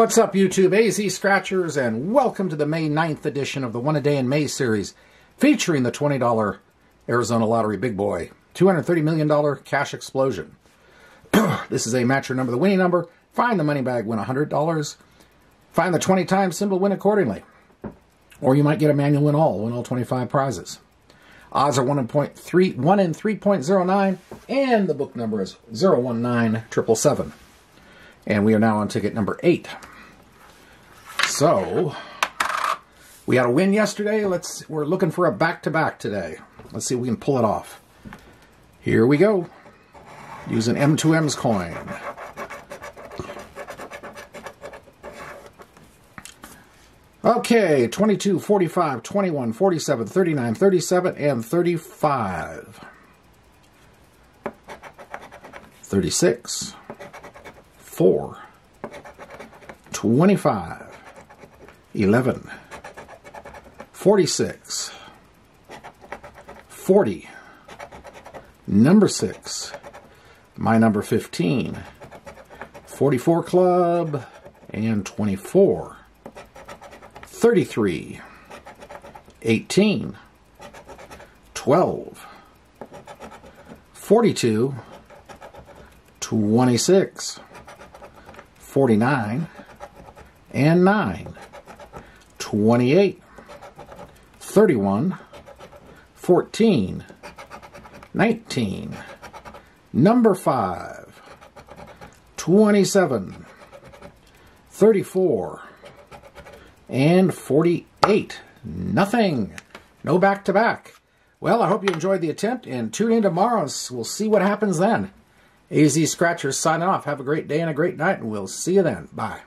What's up, YouTube? AZ Scratchers, and welcome to the May 9th edition of the One A Day in May series, featuring the $20 Arizona Lottery Big Boy $230 million cash explosion. this is a match your number, the winning number. Find the money bag, win $100. Find the 20 times symbol, win accordingly. Or you might get a manual win all, win all 25 prizes. Odds are 1 in, point 3, 1 in 3.09, and the book number is 019777. And we are now on ticket number 8. So, we had a win yesterday. Let's we're looking for a back-to-back -back today. Let's see if we can pull it off. Here we go. Using M2M's coin. Okay, 22, 45, 21, 47, 39, 37, and 35. 36, 4, 25, 11, 46, 40, number 6, my number 15, 44 club, and 24. 33, 18, 12, 42, 26, 49, and 9, 28, 31, 14, 19, number 5, 27, 34, and 48. Nothing. No back to back. Well, I hope you enjoyed the attempt and tune in tomorrow. We'll see what happens then. AZ Scratchers signing off. Have a great day and a great night, and we'll see you then. Bye.